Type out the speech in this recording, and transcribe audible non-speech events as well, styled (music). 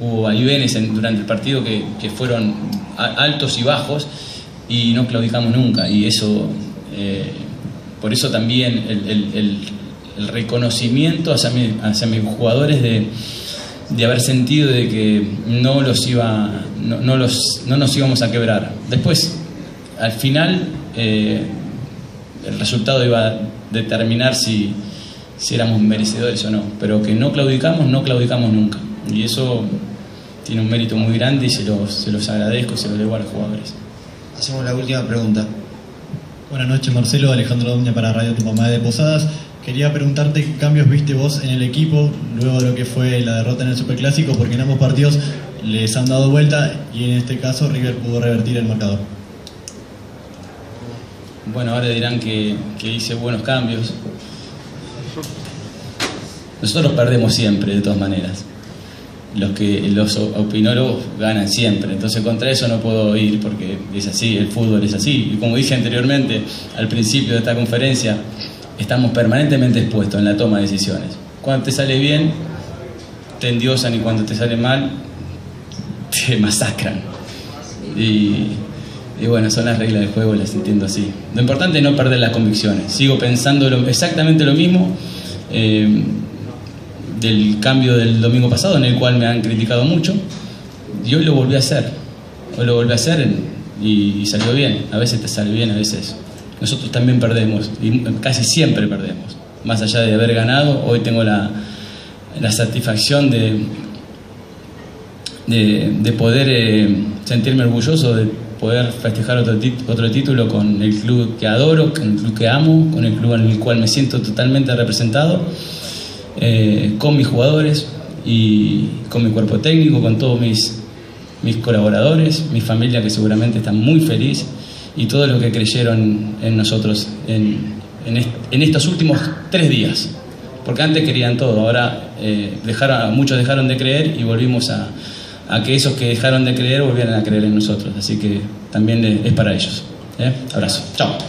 Hubo vaivenes durante el partido que, fueron altos y bajos y no claudicamos nunca. Y eso, eh, por eso también el, reconocimiento hacia, mis jugadores de, haber sentido de que no los iba, no, los, no nos íbamos a quebrar. Después, al final, eh, el resultado iba a determinar si, si éramos merecedores o no, pero que no claudicamos, no claudicamos nunca. Y eso tiene un mérito muy grande y se los, se los agradezco, se los debo a los jugadores. Hacemos la última pregunta. Buenas noches Marcelo, Alejandro Doña para Radio Tu Mamá de Posadas. Quería preguntarte qué cambios viste vos en el equipo luego de lo que fue la derrota en el Superclásico, porque en ambos partidos les han dado vuelta y en este caso River pudo revertir el marcador. Bueno, ahora dirán que, que hice buenos cambios. Nosotros perdemos siempre, de todas maneras los que los opinólogos ganan siempre. Entonces contra eso no puedo ir porque es así, el fútbol es así. Y como dije anteriormente, al principio de esta conferencia, estamos permanentemente expuestos en la toma de decisiones. Cuando te sale bien, te endiosan y cuando te sale mal, te (laughs) masacran. Y, bueno, son las reglas del juego, las entiendo así. Lo importante es no perder las convicciones. Sigo pensando exactamente lo mismo. Eh, del cambio del domingo pasado, en el cual me han criticado mucho, y hoy lo volví a hacer. Hoy lo volví a hacer y, salió bien. A veces te sale bien, a veces nosotros también perdemos, y casi siempre perdemos. Más allá de haber ganado, hoy tengo la, la satisfacción de, de, poder eh, sentirme orgulloso de poder festejar otro, otro título con el club que adoro, con el club que amo, con el club en el cual me siento totalmente representado. Eh, con mis jugadores y con mi cuerpo técnico, con todos mis, mis colaboradores, mi familia que seguramente está muy feliz y todo lo que creyeron en nosotros en, en, estos últimos tres días. Porque antes querían todo, ahora eh, dejaron, muchos dejaron de creer y volvimos a, a, que esos que dejaron de creer volvieran a creer en nosotros. Así que también es para ellos. ¿eh? Abrazo. Chao.